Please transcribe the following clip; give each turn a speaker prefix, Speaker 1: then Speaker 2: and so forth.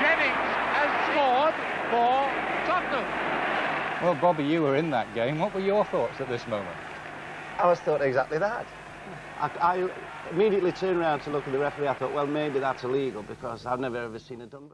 Speaker 1: Jennings has scored for Tottenham.
Speaker 2: Well, Bobby, you were in that game. What were your thoughts at this moment?
Speaker 3: I was thought exactly that. I, I immediately turned around to look at the referee. I thought, well, maybe that's illegal because I've never ever seen a done.